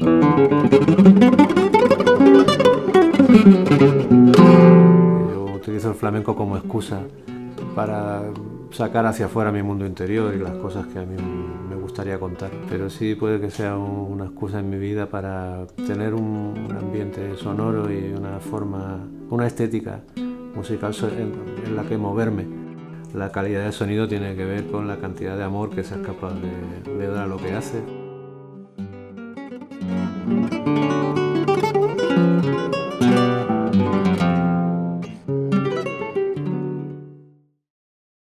Yo utilizo el flamenco como excusa para sacar hacia afuera mi mundo interior y las cosas que a mí me gustaría contar. Pero sí puede que sea una excusa en mi vida para tener un, ambiente sonoro y una forma, una estética musical en, la que moverme. La calidad del sonido tiene que ver con la cantidad de amor que seas capaz de, de dar a lo que haces. thank you